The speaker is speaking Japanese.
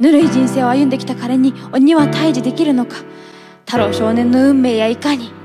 ぬるい人生を歩んできた彼に鬼は退治できるのか。太郎少年の運命やいかに。